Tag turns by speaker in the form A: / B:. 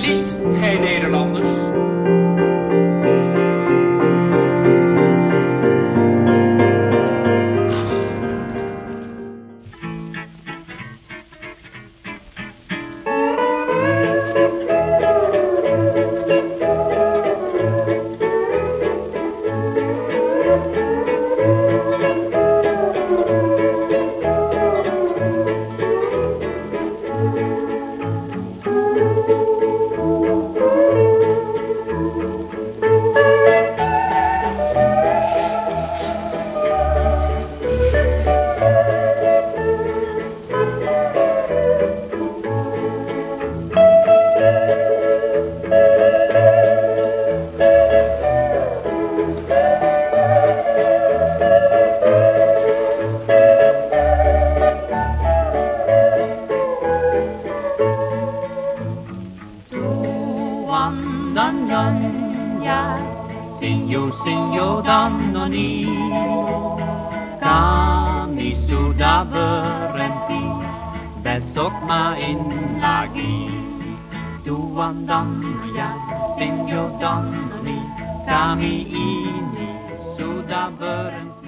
A: lied Geen Nederlanders.
B: Dagna, Signor, signor Dannoni, kami sudah berhenti, besok main lagi. Tuan dan ya, Signor Dannoni, kami ini sudah berhenti.